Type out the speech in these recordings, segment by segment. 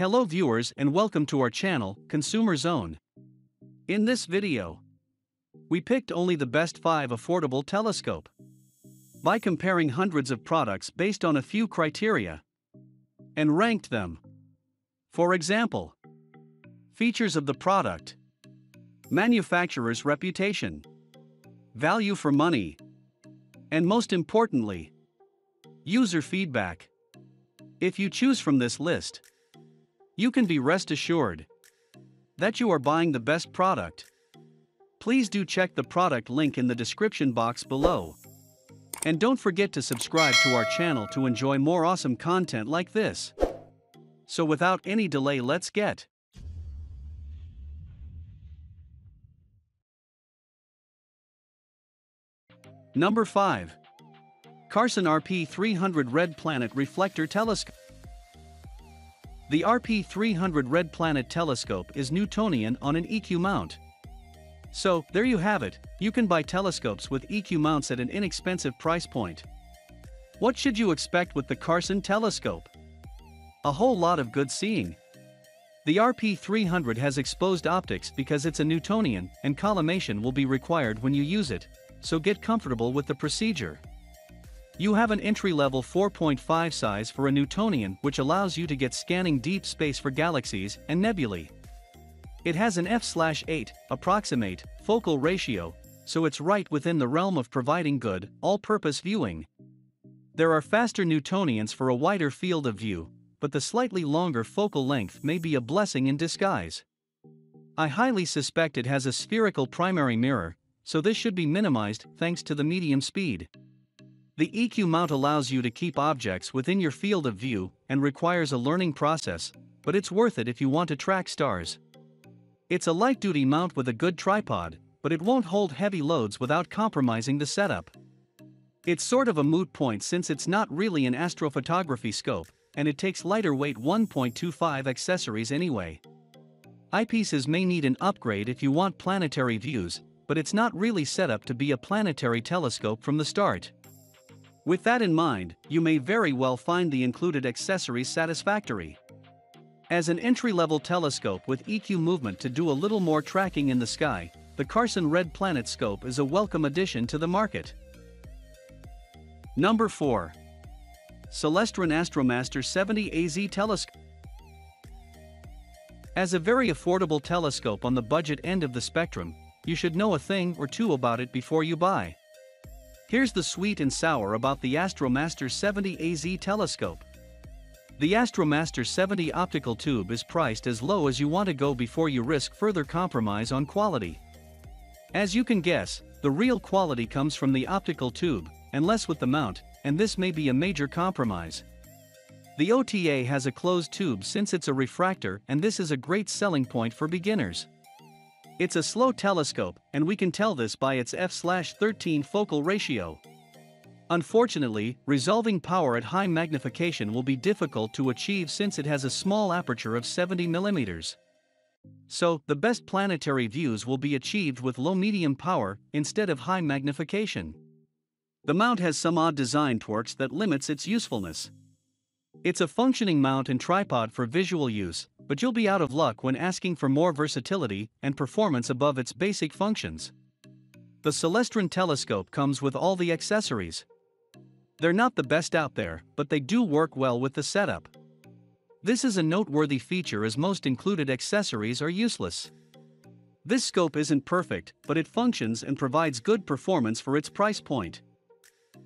Hello viewers and welcome to our channel, Consumer Zone. In this video, we picked only the best 5 affordable telescope. By comparing hundreds of products based on a few criteria and ranked them. For example, features of the product, manufacturer's reputation, value for money, and most importantly, user feedback. If you choose from this list, you can be rest assured that you are buying the best product. Please do check the product link in the description box below. And don't forget to subscribe to our channel to enjoy more awesome content like this. So without any delay let's get Number 5. Carson RP300 Red Planet Reflector Telescope. The RP300 Red Planet Telescope is Newtonian on an EQ mount. So, there you have it, you can buy telescopes with EQ mounts at an inexpensive price point. What should you expect with the Carson telescope? A whole lot of good seeing. The RP300 has exposed optics because it's a Newtonian, and collimation will be required when you use it, so get comfortable with the procedure. You have an entry-level 4.5 size for a Newtonian which allows you to get scanning deep space for galaxies and nebulae. It has an f/8 approximate focal ratio, so it's right within the realm of providing good, all-purpose viewing. There are faster Newtonians for a wider field of view, but the slightly longer focal length may be a blessing in disguise. I highly suspect it has a spherical primary mirror, so this should be minimized thanks to the medium speed. The EQ mount allows you to keep objects within your field of view and requires a learning process, but it's worth it if you want to track stars. It's a light-duty mount with a good tripod, but it won't hold heavy loads without compromising the setup. It's sort of a moot point since it's not really an astrophotography scope, and it takes lighter weight 1.25 accessories anyway. Eyepieces may need an upgrade if you want planetary views, but it's not really set up to be a planetary telescope from the start. With that in mind, you may very well find the included accessories satisfactory. As an entry-level telescope with EQ movement to do a little more tracking in the sky, the Carson Red Planet Scope is a welcome addition to the market. Number 4. Celestron Astromaster 70 AZ Telescope As a very affordable telescope on the budget end of the spectrum, you should know a thing or two about it before you buy. Here's the sweet and sour about the Astromaster 70 AZ telescope. The Astromaster 70 optical tube is priced as low as you want to go before you risk further compromise on quality. As you can guess, the real quality comes from the optical tube, and less with the mount, and this may be a major compromise. The OTA has a closed tube since it's a refractor and this is a great selling point for beginners. It's a slow telescope, and we can tell this by its f/13 focal ratio. Unfortunately, resolving power at high magnification will be difficult to achieve since it has a small aperture of 70 mm. So, the best planetary views will be achieved with low-medium power instead of high magnification. The mount has some odd design quirks that limits its usefulness. It's a functioning mount and tripod for visual use, but you'll be out of luck when asking for more versatility and performance above its basic functions. The Celestron telescope comes with all the accessories. They're not the best out there, but they do work well with the setup. This is a noteworthy feature as most included accessories are useless. This scope isn't perfect, but it functions and provides good performance for its price point.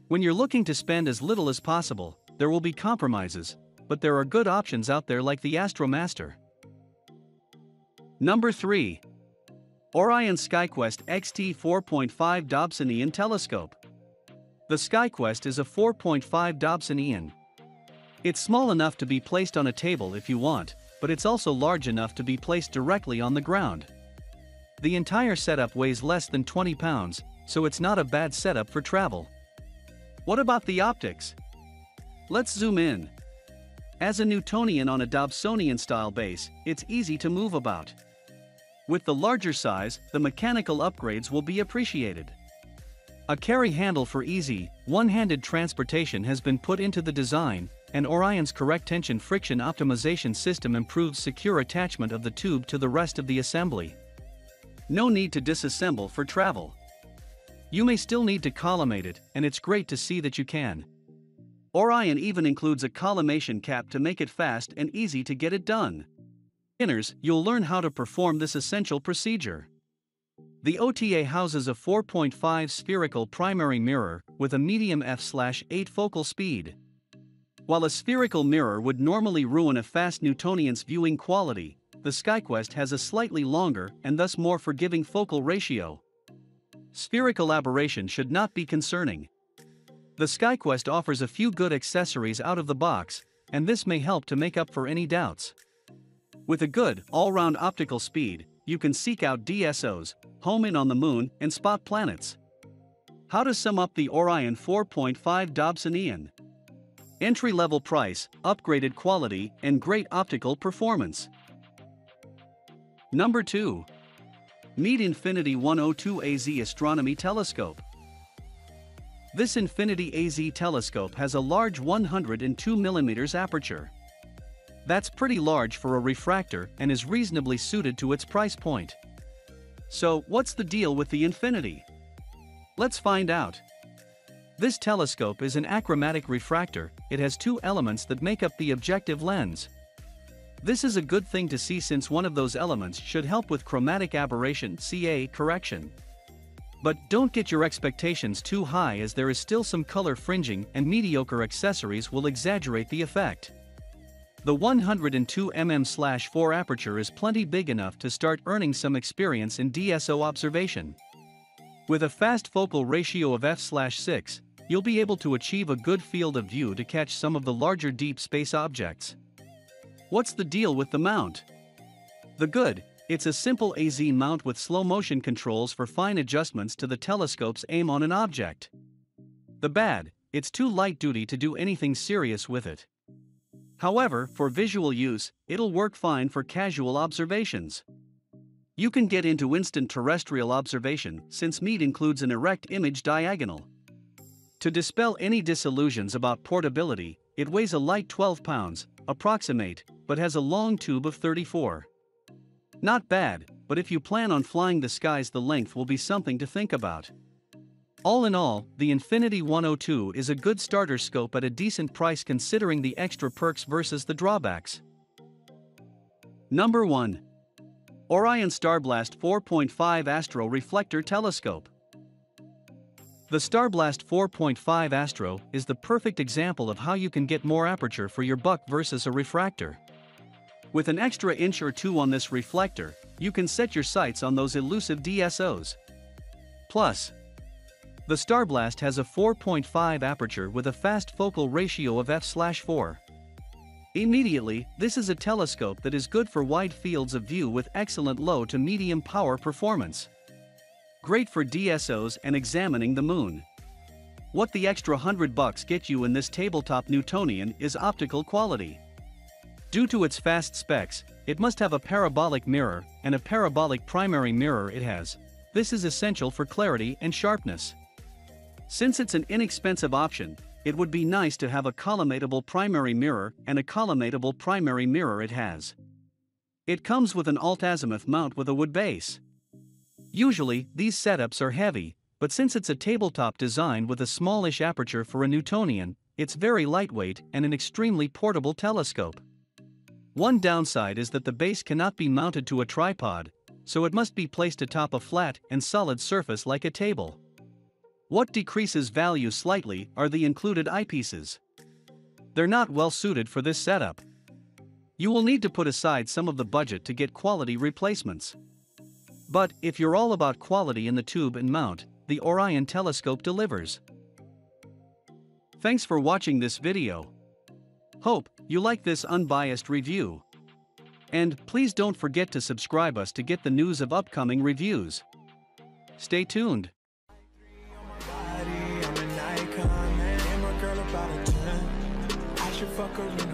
When you're looking to spend as little as possible, there will be compromises, but there are good options out there like the Astromaster. Number 3. Orion SkyQuest XT 4.5 Dobsonian Telescope. The SkyQuest is a 4.5 Dobsonian. It's small enough to be placed on a table if you want, but it's also large enough to be placed directly on the ground. The entire setup weighs less than 20 pounds, so it's not a bad setup for travel. What about the optics? Let's zoom in. As a Newtonian on a Dobsonian style base, it's easy to move about. With the larger size, the mechanical upgrades will be appreciated. A carry handle for easy, one-handed transportation has been put into the design, and Orion's correct tension friction optimization system improves secure attachment of the tube to the rest of the assembly. No need to disassemble for travel. You may still need to collimate it, and it's great to see that you can. Orion even includes a collimation cap to make it fast and easy to get it done. Beginners, you'll learn how to perform this essential procedure. The OTA houses a 4.5 spherical primary mirror with a medium f/8 focal speed. While a spherical mirror would normally ruin a fast Newtonian's viewing quality, the SkyQuest has a slightly longer and thus more forgiving focal ratio. Spherical aberration should not be concerning. The SkyQuest offers a few good accessories out of the box, and this may help to make up for any doubts. With a good, all-round optical speed, you can seek out DSOs, home in on the moon, and spot planets. How to sum up the Orion 4.5 Dobsonian? Entry-level price, upgraded quality, and great optical performance. Number 2. Meade Infinity 102 AZ Astronomy Telescope. This Infinity AZ telescope has a large 102mm aperture. That's pretty large for a refractor and is reasonably suited to its price point. So, what's the deal with the Infinity? Let's find out. This telescope is an achromatic refractor, it has two elements that make up the objective lens. This is a good thing to see since one of those elements should help with chromatic aberration CA correction. But don't get your expectations too high as there is still some color fringing and mediocre accessories will exaggerate the effect. The 102mm-4 aperture is plenty big enough to start earning some experience in DSO observation. With a fast focal ratio of f/6, you'll be able to achieve a good field of view to catch some of the larger deep space objects. What's the deal with the mount? The good, it's a simple AZ mount with slow motion controls for fine adjustments to the telescope's aim on an object. The bad, it's too light duty to do anything serious with it. However, for visual use, it'll work fine for casual observations. You can get into instant terrestrial observation since Meade includes an erect image diagonal. To dispel any disillusions about portability, it weighs a light 12 pounds, approximate, but has a long tube of 34. Not bad, but if you plan on flying the skies the length will be something to think about. All in all, the Infinity 102 is a good starter scope at a decent price considering the extra perks versus the drawbacks. Number 1. Orion Starblast 4.5 Astro Reflector Telescope. The Starblast 4.5 Astro is the perfect example of how you can get more aperture for your buck versus a refractor. With an extra inch or two on this reflector, you can set your sights on those elusive DSOs. Plus, the Starblast has a 4.5 aperture with a fast focal ratio of f/4. Immediately, this is a telescope that is good for wide fields of view with excellent low to medium power performance. Great for DSOs and examining the moon. What the extra 100 bucks get you in this tabletop Newtonian is optical quality. Due to its fast specs, it must have a parabolic mirror, and a parabolic primary mirror it has. This is essential for clarity and sharpness. Since it's an inexpensive option, it would be nice to have a collimatable primary mirror and a collimatable primary mirror it has. It comes with an alt-azimuth mount with a wood base. Usually, these setups are heavy, but since it's a tabletop design with a smallish aperture for a Newtonian, it's very lightweight and an extremely portable telescope. One downside is that the base cannot be mounted to a tripod, so it must be placed atop a flat and solid surface like a table. What decreases value slightly are the included eyepieces. They're not well suited for this setup. You will need to put aside some of the budget to get quality replacements. But if you're all about quality in the tube and mount, the Orion telescope delivers. Thanks for watching this video. Hope you like this unbiased review. And please don't forget to subscribe us to get the news of upcoming reviews. Stay tuned. fuck her